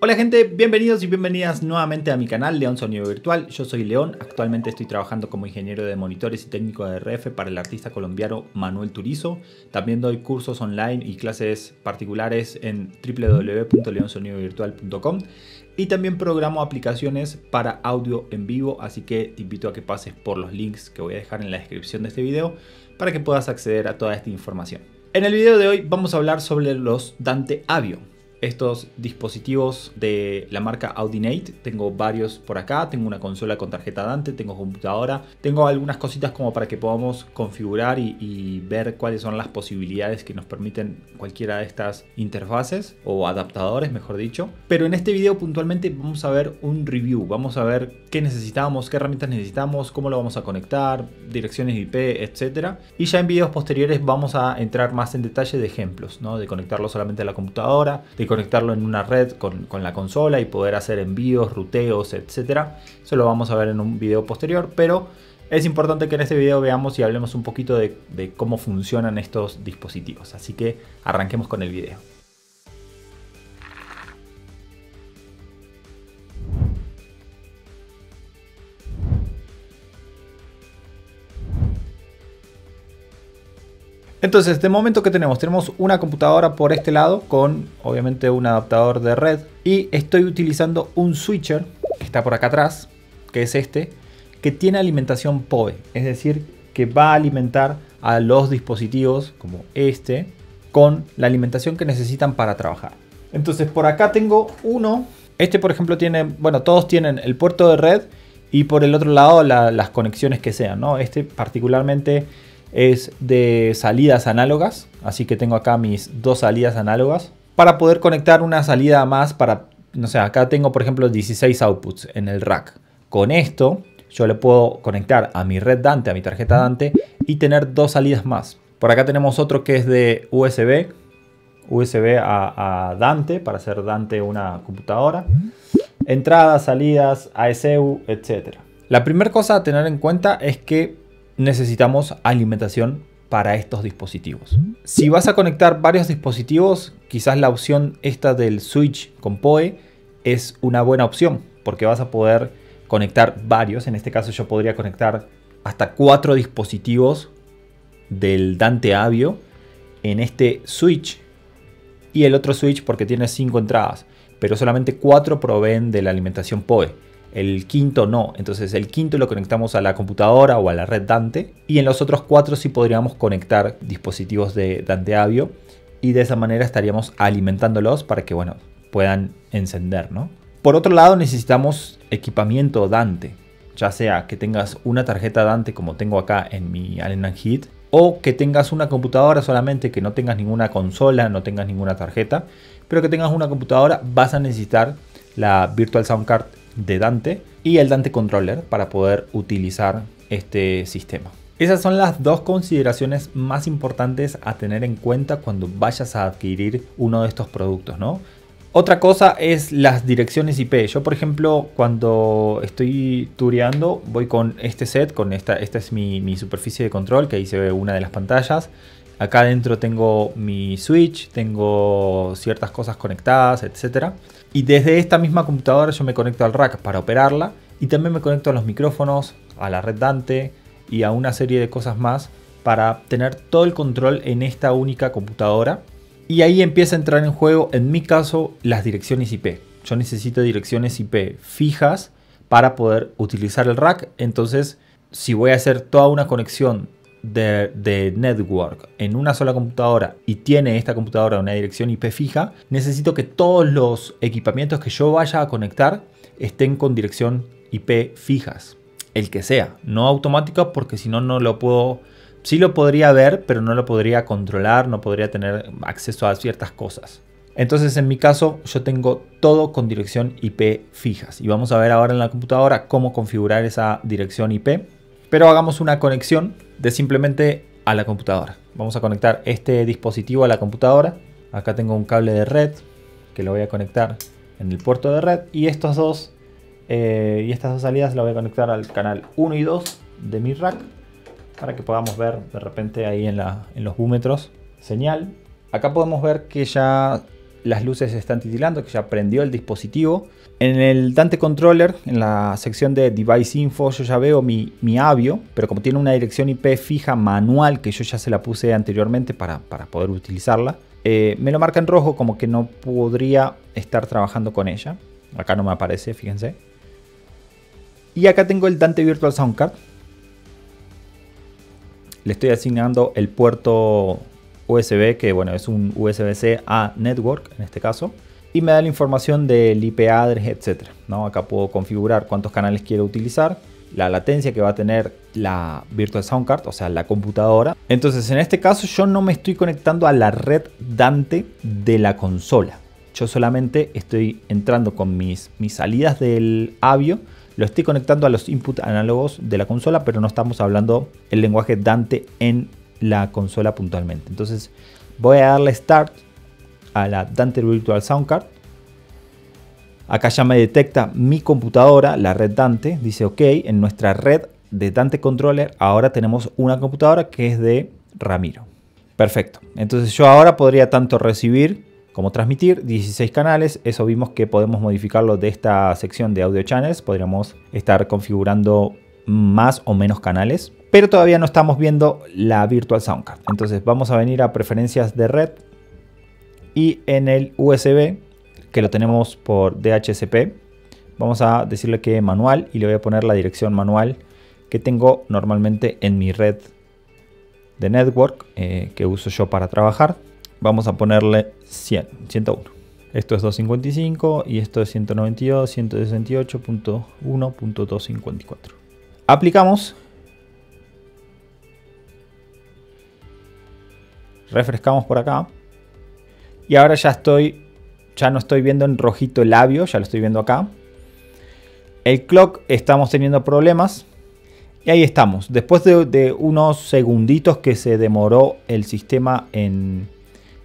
Hola gente, bienvenidos y bienvenidas nuevamente a mi canal León Sonido Virtual. Yo soy León, actualmente estoy trabajando como ingeniero de monitores y técnico de RF para el artista colombiano Manuel Turizo. También doy cursos online y clases particulares en www.leonsonidovirtual.com y también programo aplicaciones para audio en vivo, así que te invito a que pases por los links que voy a dejar en la descripción de este video para que puedas acceder a toda esta información. En el video de hoy vamos a hablar sobre los Dante Avio estos dispositivos de la marca Audinate. Tengo varios por acá, tengo una consola con tarjeta Dante, tengo computadora, tengo algunas cositas como para que podamos configurar y, ver cuáles son las posibilidades que nos permiten cualquiera de estas interfaces o adaptadores, mejor dicho. Pero en este video puntualmente vamos a ver un review, vamos a ver qué necesitamos, qué herramientas necesitamos, cómo lo vamos a conectar, direcciones IP, etcétera. Y ya en videos posteriores vamos a entrar más en detalle de ejemplos, ¿no? de conectarlo solamente a la computadora, de conectarlo en una red con, la consola y poder hacer envíos, ruteos, etcétera. Eso lo vamos a ver en un video posterior, pero es importante que en este video veamos y hablemos un poquito de, de cómo funcionan estos dispositivos. Así que arranquemos con el video. Entonces, de momento que tenemos, tenemos una computadora por este lado con obviamente un adaptador de red y estoy utilizando un switcher que está por acá atrás, que es este, que tiene alimentación PoE, es decir, que va a alimentar a los dispositivos como este con la alimentación que necesitan para trabajar. Entonces, por acá tengo uno, este por ejemplo tiene, bueno, todos tienen el puerto de red y por el otro lado las conexiones que sean, ¿no? Este particularmente es de salidas análogas, así que tengo acá mis dos salidas análogas para poder conectar una salida más para, no sé, acá tengo por ejemplo 16 outputs en el rack. Con esto yo le puedo conectar a mi red Dante, a mi tarjeta Dante y tener dos salidas más. Por acá tenemos otro que es de USB, USB a, Dante para hacer Dante una computadora. Entradas, salidas, ASU, etc. La primera cosa a tener en cuenta es que necesitamos alimentación para estos dispositivos. Si vas a conectar varios dispositivos, quizás la opción esta del switch con PoE es una buena opción porque vas a poder conectar varios. En este caso yo podría conectar hasta cuatro dispositivos del Dante Avio en este switch y el otro switch porque tiene cinco entradas, pero solamente cuatro proveen de la alimentación PoE el quinto no. Entonces el quinto lo conectamos a la computadora o a la red Dante y en los otros cuatro sí podríamos conectar dispositivos de Dante Avio y de esa manera estaríamos alimentándolos para que bueno, puedan encender, ¿no? Por otro lado necesitamos equipamiento Dante, ya sea que tengas una tarjeta Dante como tengo acá en mi Allen Heat o que tengas una computadora solamente que no tengas ninguna consola, no tengas ninguna tarjeta, pero que tengas una computadora vas a necesitar la Virtual Sound Card de Dante y el Dante Controller para poder utilizar este sistema. Esas son las dos consideraciones más importantes a tener en cuenta cuando vayas a adquirir uno de estos productos, ¿no? Otra cosa es las direcciones IP. Yo, por ejemplo, cuando estoy tureando, voy con este set, con esta, esta es mi, mi superficie de control, que ahí se ve una de las pantallas. Acá adentro tengo mi switch, tengo ciertas cosas conectadas, etc. Y desde esta misma computadora yo me conecto al rack para operarla y también me conecto a los micrófonos, a la red Dante y a una serie de cosas más para tener todo el control en esta única computadora. Y ahí empieza a entrar en juego, en mi caso, las direcciones IP. Yo necesito direcciones IP fijas para poder utilizar el rack. Entonces, si voy a hacer toda una conexión de, network en una sola computadora y tiene esta computadora una dirección IP fija, necesito que todos los equipamientos que yo vaya a conectar estén con dirección IP fijas. El que sea, no automática porque si no, no lo puedo... Sí lo podría ver, pero no lo podría controlar, no podría tener acceso a ciertas cosas. Entonces en mi caso yo tengo todo con dirección IP fijas. Y vamos a ver ahora en la computadora cómo configurar esa dirección IP. Pero hagamos una conexión de simplemente a la computadora. Vamos a conectar este dispositivo a la computadora. Acá tengo un cable de red que lo voy a conectar en el puerto de red y estos dos eh, y estas dos salidas lo voy a conectar al canal 1 y 2 de mi rack para que podamos ver de repente ahí en, en los búmetros señal. Acá podemos ver que ya las luces están titilando, que ya prendió el dispositivo. En el Dante Controller, en la sección de Device Info, yo ya veo mi, mi Avio, pero como tiene una dirección IP fija manual, que yo ya se la puse anteriormente para, poder utilizarla, eh, me lo marca en rojo como que no podría estar trabajando con ella. Acá no me aparece, fíjense. Y acá tengo el Dante Virtual Sound Card. Le estoy asignando el puerto USB, que bueno, es un USB-C a Network en este caso. Y me da la información del IP address, etc. ¿no? Acá puedo configurar cuántos canales quiero utilizar, la latencia que va a tener la Virtual Sound Card, o sea, la computadora. Entonces, en este caso yo no me estoy conectando a la red Dante de la consola. Yo solamente estoy entrando con mis, mis salidas del Avio, lo estoy conectando a los input análogos de la consola, pero no estamos hablando el lenguaje Dante en la consola puntualmente. Entonces voy a darle Start a la Dante Virtual Sound Card. Acá ya me detecta mi computadora, la red Dante. Dice, ok, en nuestra red de Dante Controller ahora tenemos una computadora que es de Ramiro. Perfecto. Entonces yo ahora podría tanto recibir como transmitir 16 canales. Eso vimos que podemos modificarlo de esta sección de audio channels. Podríamos estar configurando más o menos canales. Pero todavía no estamos viendo la Virtual Sound Card. Entonces vamos a venir a preferencias de red. Y en el USB, que lo tenemos por DHCP, vamos a decirle que manual y le voy a poner la dirección manual que tengo normalmente en mi red de network eh, que uso yo para trabajar. Vamos a ponerle 100, 101. Esto es 255 y esto es 192, 168.1.254. Aplicamos. Refrescamos por acá. Y ahora ya estoy, ya no estoy viendo en rojito el labio, ya lo estoy viendo acá. El clock estamos teniendo problemas. Y ahí estamos. Después de, unos segunditos que se demoró el sistema en,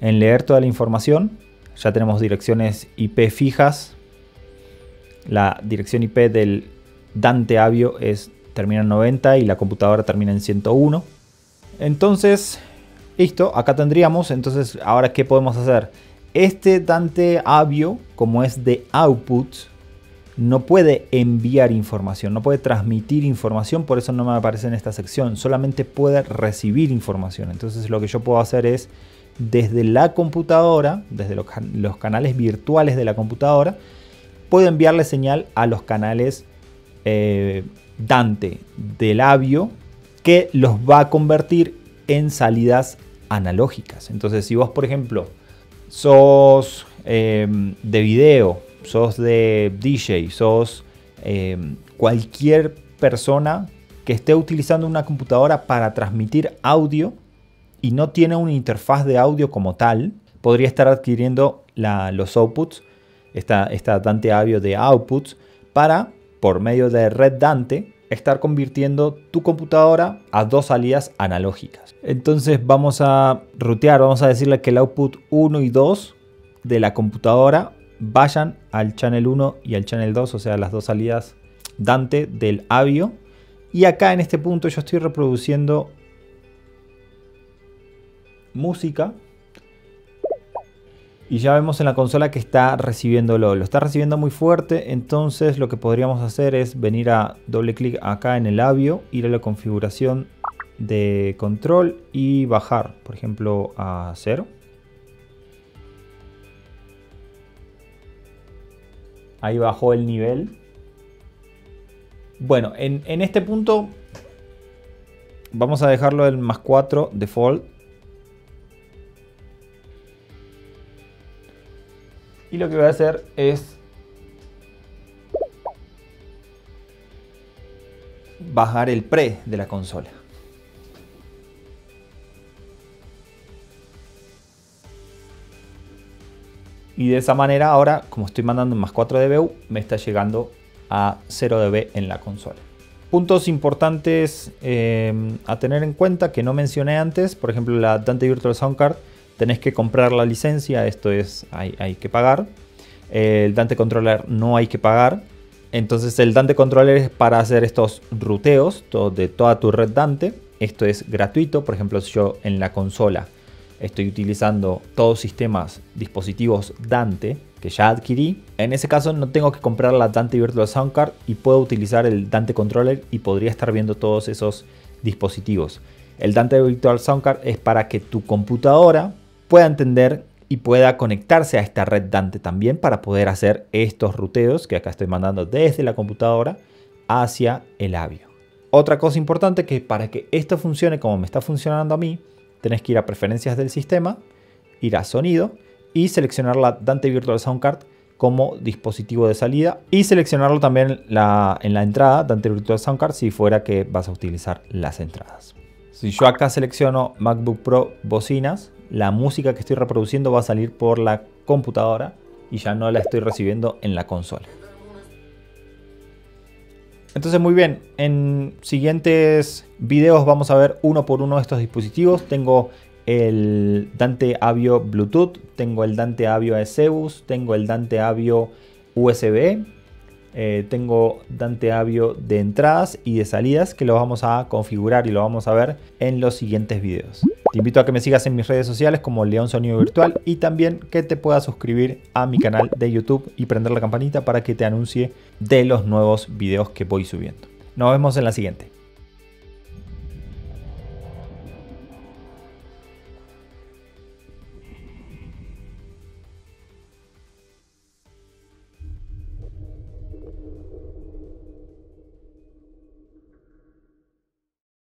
en leer toda la información, ya tenemos direcciones IP fijas. La dirección IP del Dante Avio es termina en 90 y la computadora termina en 101. Entonces, listo, acá tendríamos, entonces, ahora, ¿qué podemos hacer? Este Dante Avio, como es de output, no puede enviar información, no puede transmitir información, por eso no me aparece en esta sección, solamente puede recibir información. Entonces lo que yo puedo hacer es, desde la computadora, desde los, canales virtuales de la computadora, puedo enviarle señal a los canales eh, Dante de labio que los va a convertir en salidas analógicas. Entonces, si vos, por ejemplo, sos em, de video, sos de DJ, sos em, cualquier persona que esté utilizando una computadora para transmitir audio y no tiene una interfaz de audio como tal, podría estar adquiriendo los outputs, esta, esta Dante Avio de outputs, para por medio de Red Dante, estar convirtiendo tu computadora a dos salidas analógicas. Entonces vamos a rutear, vamos a decirle que el output 1 y 2 de la computadora vayan al channel 1 y al channel 2, o sea, las dos salidas Dante del Avio. Y acá en este punto yo estoy reproduciendo música y ya vemos en la consola que está recibiéndolo. Lo está recibiendo muy fuerte, entonces lo que podríamos hacer es venir a doble clic acá en el labio, ir a la configuración de control y bajar, por ejemplo, a 0. Ahí bajó el nivel. Bueno, en, en este punto vamos a dejarlo en más 4 default Y lo que voy a hacer es bajar el pre de la consola. Y de esa manera ahora, como estoy mandando más 4 dB, me está llegando a 0 dB en la consola. Puntos importantes eh, a tener en cuenta que no mencioné antes, por ejemplo la Dante Virtual Sound Card tenés que comprar la licencia, esto es, hay, hay que pagar. El Dante Controller no hay que pagar. Entonces el Dante Controller es para hacer estos ruteos de toda tu red Dante. Esto es gratuito. Por ejemplo, si yo en la consola estoy utilizando todos sistemas dispositivos Dante que ya adquirí, en ese caso no tengo que comprar la Dante Virtual Sound Card y puedo utilizar el Dante Controller y podría estar viendo todos esos dispositivos. El Dante Virtual Sound Card es para que tu computadora pueda entender y pueda conectarse a esta red Dante también para poder hacer estos ruteos que acá estoy mandando desde la computadora hacia el Avio. Otra cosa importante que para que esto funcione como me está funcionando a mí, tenés que ir a preferencias del sistema, ir a sonido y seleccionar la Dante Virtual Sound Card como dispositivo de salida y seleccionarlo también en la entrada Dante Virtual Sound Card si fuera que vas a utilizar las entradas. Si yo acá selecciono MacBook Pro bocinas, la música que estoy reproduciendo va a salir por la computadora y ya no la estoy recibiendo en la consola. Entonces muy bien, en siguientes videos vamos a ver uno por uno estos dispositivos. Tengo el Dante Avio Bluetooth, tengo el Dante Avio ECBUS, tengo el Dante Avio USB, eh, tengo Dante Avio de entradas y de salidas que lo vamos a configurar y lo vamos a ver en los siguientes videos. Te invito a que me sigas en mis redes sociales como León Sonido Virtual y también que te puedas suscribir a mi canal de YouTube y prender la campanita para que te anuncie de los nuevos videos que voy subiendo. Nos vemos en la siguiente.